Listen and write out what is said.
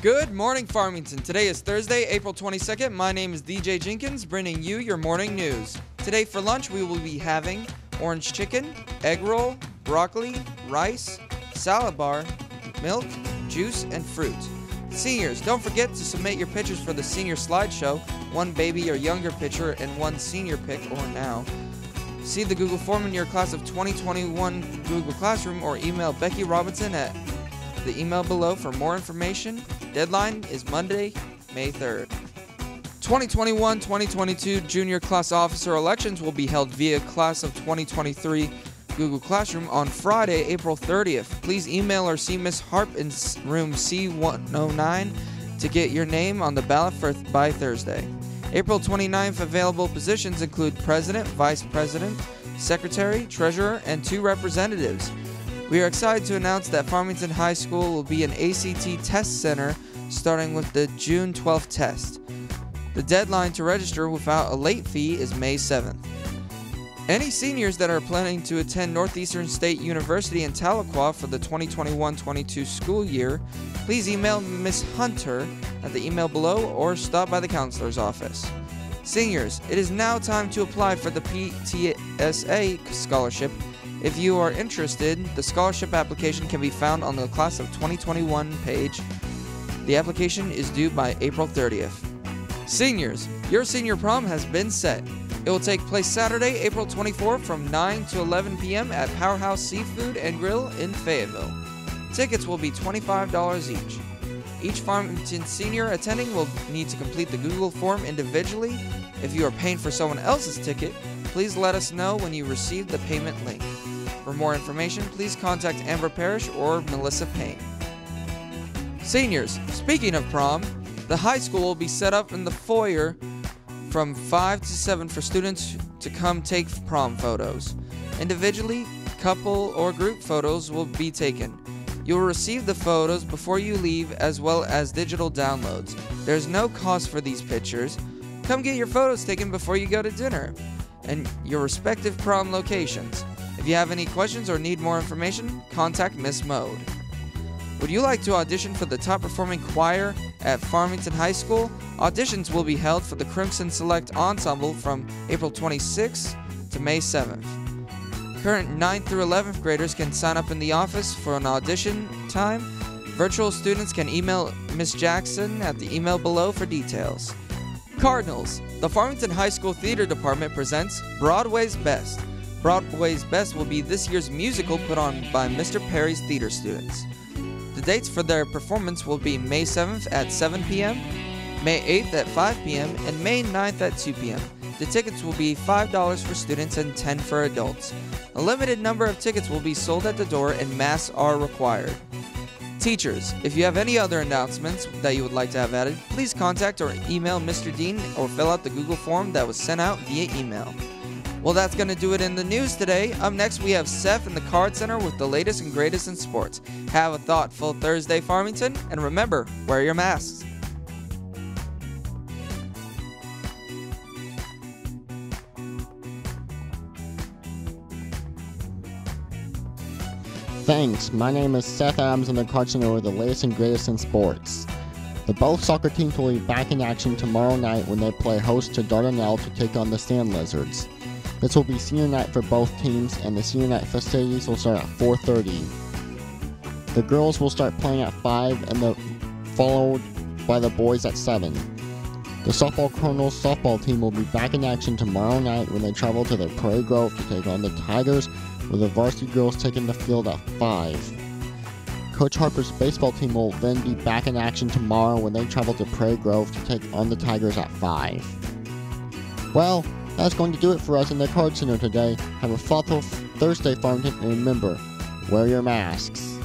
Good morning, Farmington. Today is Thursday, April 22nd. My name is DJ Jenkins, bringing you your morning news. Today for lunch, we will be having orange chicken, egg roll, broccoli, rice, salad bar, milk, juice, and fruit. Seniors, don't forget to submit your pictures for the senior slideshow. One baby or younger picture and one senior pic or now. See the Google form in your class of 2021 Google Classroom or email Becky Robinson at the email below for more information. Deadline is Monday, May 3rd. 2021 2022 junior class officer elections will be held via class of 2023 Google Classroom on Friday, April 30th. Please email or see Miss Harp in room C109 to get your name on the ballot for by Thursday. April 29th available positions include president, vice president, secretary, treasurer, and two representatives. We are excited to announce that Farmington High School will be an ACT test center starting with the June 12th test. The deadline to register without a late fee is May 7th. Any seniors that are planning to attend Northeastern State University in Tahlequah for the 2021 22 school year, please email Ms. Hunter at the email below or stop by the counselor's office. Seniors, it is now time to apply for the PTSA scholarship. If you are interested, the scholarship application can be found on the Class of 2021 page. The application is due by April 30th. Seniors, your senior prom has been set. It will take place Saturday, April 24th from 9 to 11 p.m. at Powerhouse Seafood and Grill in Fayetteville. Tickets will be $25 each. Each Farmington senior attending will need to complete the Google form individually. If you are paying for someone else's ticket, please let us know when you receive the payment link. For more information, please contact Amber Parrish or Melissa Payne. Seniors, speaking of prom, the high school will be set up in the foyer from 5 to 7 for students to come take prom photos. Individually, couple, or group photos will be taken. You will receive the photos before you leave as well as digital downloads. There's no cost for these pictures. Come get your photos taken before you go to dinner and your respective prom locations. If you have any questions or need more information, contact Miss Mode. Would you like to audition for the top performing choir at Farmington High School? Auditions will be held for the Crimson Select Ensemble from April 26th to May 7th. Current 9th through 11th graders can sign up in the office for an audition time. Virtual students can email Miss Jackson at the email below for details. Cardinals. The Farmington High School Theater Department presents Broadway's Best. Broadway's Best will be this year's musical put on by Mr. Perry's theater students. Dates for their performance will be May 7th at 7 p.m., May 8th at 5 p.m., and May 9th at 2 p.m. The tickets will be $5 for students and 10 for adults. A limited number of tickets will be sold at the door and masks are required. Teachers, if you have any other announcements that you would like to have added, please contact or email Mr. Dean or fill out the Google form that was sent out via email. Well, that's going to do it in the news today. Up next, we have Seth in the Card Center with the latest and greatest in sports. Have a thoughtful Thursday, Farmington, and remember, wear your masks. Thanks. My name is Seth Adams, and Card Center with the latest and greatest in sports. The both soccer teams will be back in action tomorrow night when they play host to Dardanelle to take on the Sand Lizards. This will be senior night for both teams, and the senior night festivities will start at 4:30. The girls will start playing at 5, and the followed by the boys at 7. The softball Colonels softball team will be back in action tomorrow night when they travel to the Prairie Grove to take on the Tigers, with the varsity girls taking the field at 5. Coach Harper's baseball team will then be back in action tomorrow when they travel to Prairie Grove to take on the Tigers at 5. Well, that's going to do it for us in the Card Center today. Have a thoughtful Thursday, Farmington, and remember, wear your masks.